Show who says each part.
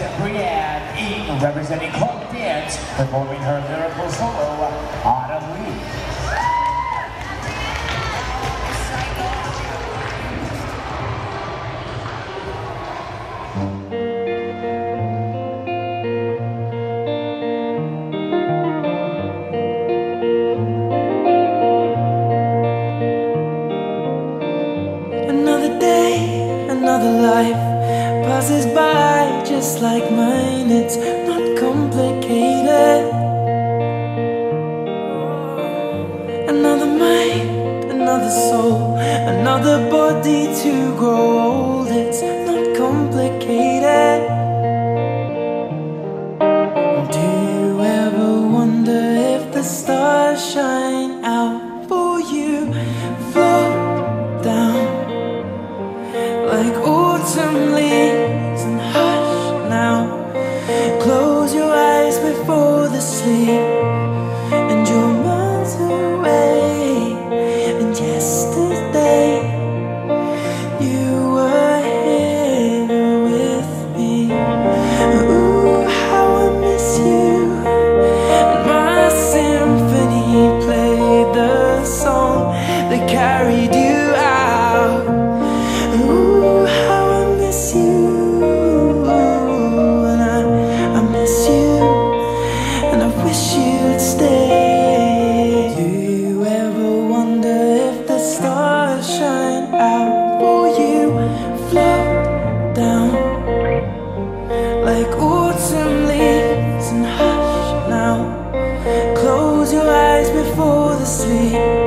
Speaker 1: is Breanne Eaton, representing Club Dance, performing her lyrical solo, Autumn Leaves. Another
Speaker 2: just like mine, it's not complicated. Another mind, another soul, another body to grow old, it's not complicated. Do you ever wonder if the stars shine out for you? Float down like autumn. carried you out. Ooh, how I miss you. And I, I miss you. And I wish you'd stay. Do you ever wonder if the stars shine out for you? Float down like autumn leaves and hush now. Close your eyes before the sleep.